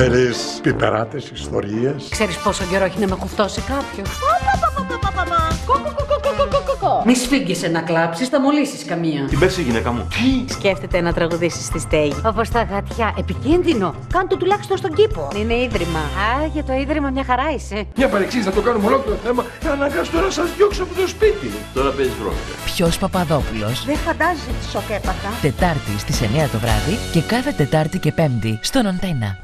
Θέλεις πιπεράτες, ιστορίες. Ξέρεις πόσο καιρό έχει να με κουφτώσει κάποιος; Μη σφίγγεσαι να κλάψεις, θα μολύσεις καμία. Την πέσει η γυναίκα μου. Τι; Σκέφτεται να τραγουδήσεις στη στέγη. Όπως τα γατιά. Επικίνδυνο. Κάντε το τουλάχιστον στον κήπο. Ναι, είναι ίδρυμα. Α, για το ίδρυμα μια χαρά είσαι. Μια παρεξήγηση θα το κάνουμε το θέμα. Ε, να αναγκάσω τώρα να σας διώξω από το σπίτι. Τώρα παίζεις ρόλο. Ποιος Παπαδόπουλος; Δεν φαντάζει τι σοκέπατα. Τετάρτη στις 9 το βράδυ και κάθε Τετάρτη και Πέμπτη στον Αντένα.